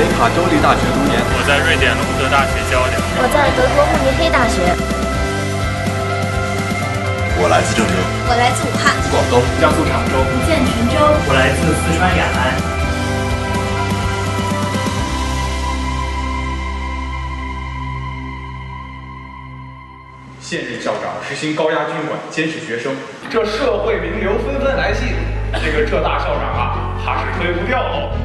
北卡州立大学读研。我在瑞典隆德大学交流。我在德国慕尼黑大学。我来自郑州。我来自武汉。广东、江苏常州、福建泉州。我来自四川雅安。现任校长实行高压军管，监视学生，这社会名流纷纷来信，这个浙大校长啊，怕是推不掉喽。